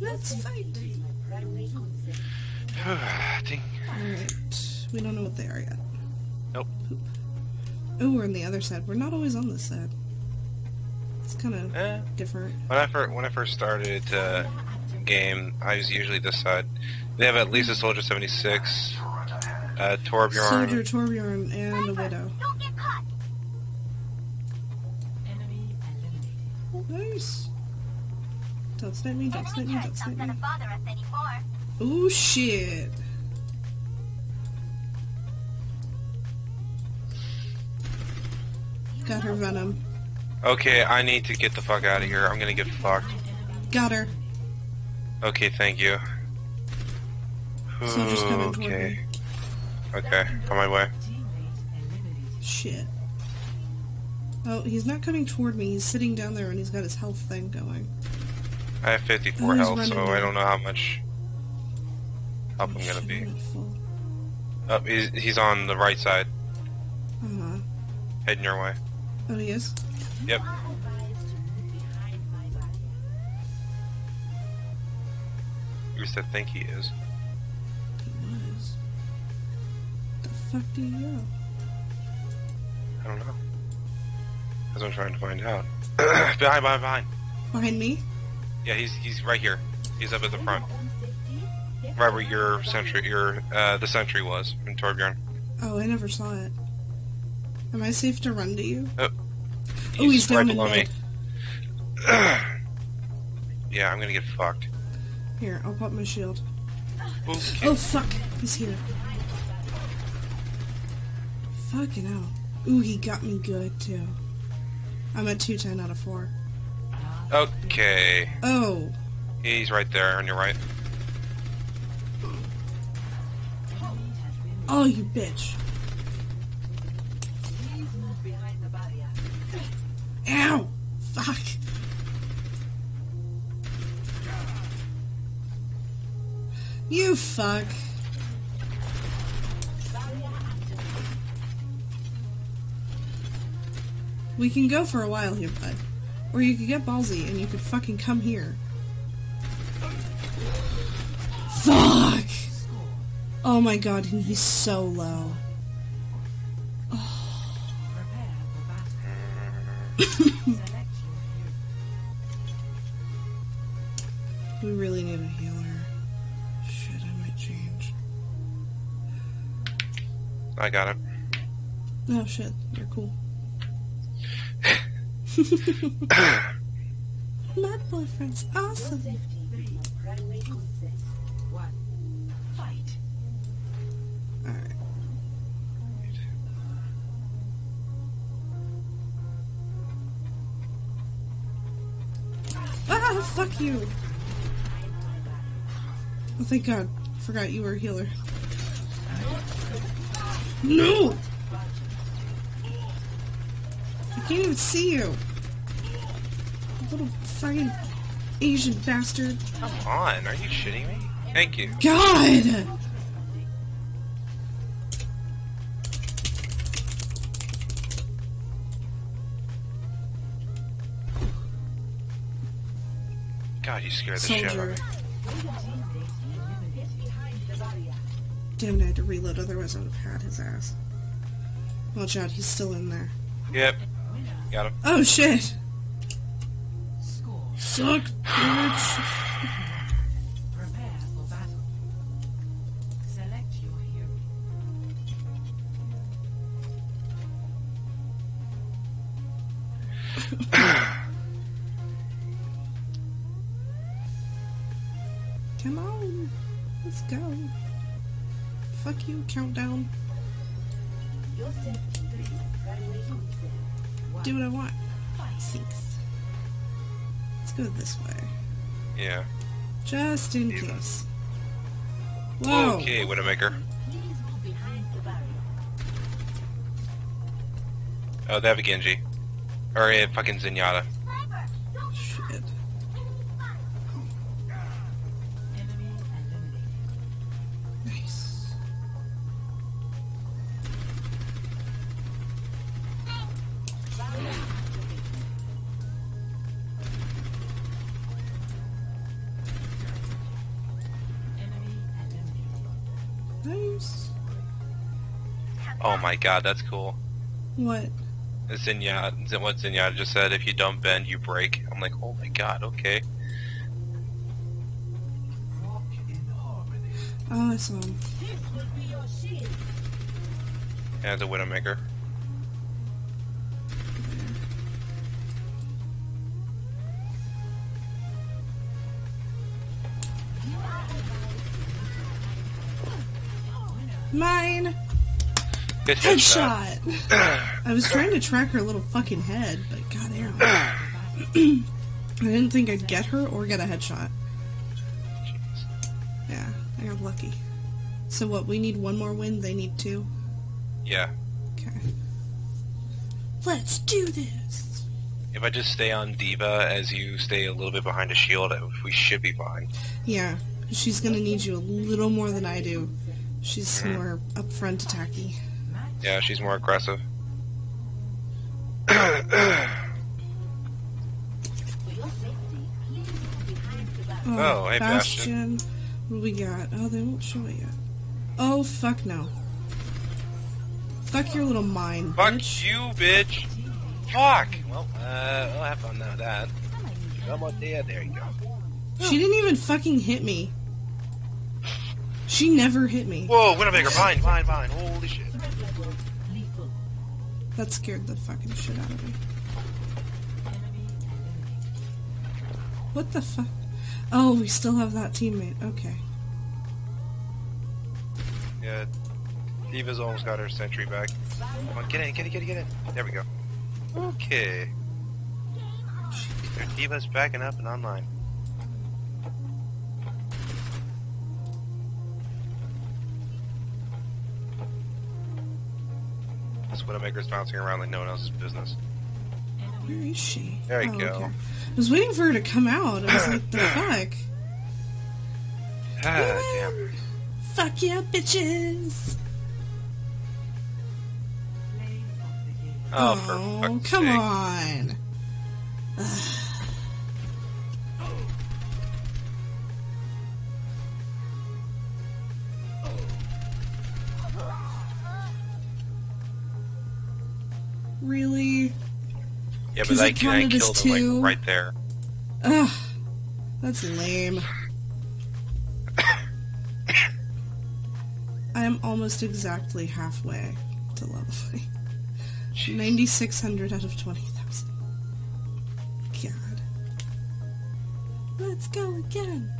Let's fight. Ding. Alright. We don't know what they are yet. Nope. Oh, we're on the other side. We're not always on this side. It's kind of Eh. different. When I first when I first started uh, game, I was usually this side. They have at least a Soldier 76, uh, Torbjorn. Soldier, Torbjorn, and a Widow. Don't get caught. Nice. Don't snipe me, don't snipe me, don't snipe me. gonna bother us anymore. Oh shit. Got her venom. Okay, I need to get the fuck out of here. I'm gonna get fucked. Got her. Okay, thank you. Soldier's coming toward Okay. Okay, on my way. Shit. Oh, he's not coming toward me. He's sitting down there and he's got his health thing going. I have 54 Oh, health, so I don't know how much help I'm gonna be. I'm. Oh, he's, he's on the right side, Uh-huh. heading your way. Oh, he is? Yep. At least I think he is. He was. The fuck do you know? I don't know. That's what I'm trying to find out. behind, behind, behind. Behind me? Yeah, he's he's right here. He's up at the front. Right where your sentry, your uh, the sentry was in Torbjorn. Oh, I never saw it. Am I safe to run to you? Oh, oh, he's down right in below me. yeah, I'm gonna get fucked. Here, I'll pop my shield. Okay. Oh, fuck. He's here. Fucking hell. Ooh, he got me good, too. I'm at 210 out of 4. Okay, Oh. he's right there on your right. Oh, you bitch. Ow! Fuck. You fuck. We can go for a while here, bud. Or you could get ballsy and you could fucking come here. Fuck! Oh my god, he's so low. We really need a healer. Shit, I might change. I got it. Oh shit, you're cool. My boyfriend's awesome. Ah, fuck you! Oh, thank god. Forgot you were a healer. No! I can't even see you! Little fucking Asian bastard. Come on, are you shitting me? Thank you. God! God, you scared the shit out of me. Damn it, I had to reload, otherwise I would have had his ass. Watch out, he's still in there. Yep. Got him. Oh shit! Suck, bitch! Come on, let's go. Fuck you, countdown. Do what I want. Six. Let's go this way. Yeah. Just in Yeah. case. Whoa! Okay, Widowmaker. Oh, they have a Genji. Or a fucking Zenyatta. Oh my god, that's cool. What? Zenyatta, what Zenyatta just said, if you don't bend, you break. I'm like, oh my god, okay. Oh, him. Yeah, it's Widowmaker. Mine! Headshot. I was trying to track her little fucking head, but goddamn. I didn't think I'd get her or get a headshot. Yeah, I got lucky. So what, we need one more win, they need two? Yeah. Okay. Let's do this! If I just stay on D.Va as you stay a little bit behind a shield, we should be fine. Yeah, she's gonna need you a little more than I do. She's mm-hmm. more upfront attacky. Yeah, she's more aggressive. Oh, hey, Bastion. What we got? Oh, they won't show it yet. Oh, fuck no. Fuck your little mind, Fuck bitch. you, bitch! Fuck! Well, uh, I'll have fun now with that. Come on, there, there you go. She didn't even fucking hit me. She never hit me. Whoa, Widowmaker, fine, fine, fine. Holy shit. That scared the fucking shit out of me. What the fuck? Oh, we still have that teammate. Okay. Yeah, D.Va's almost got her sentry back. Come on, get in, get in, get in, get in. There we go. Okay. Oh, Their D.Va's backing up and online. This Widowmaker's bouncing around like no one else's business. Where is she? There you oh, go. okay. I was waiting for her to come out. I was like, the fuck? Ah, damn. Fuck yeah, bitches! Play of the game. Oh, for oh come sake. on. Really? Yeah, but I, I killed him two. like right there. Ugh. That's lame. I am almost exactly halfway to leveling. 9,600 out of 20,000. God. Let's go again.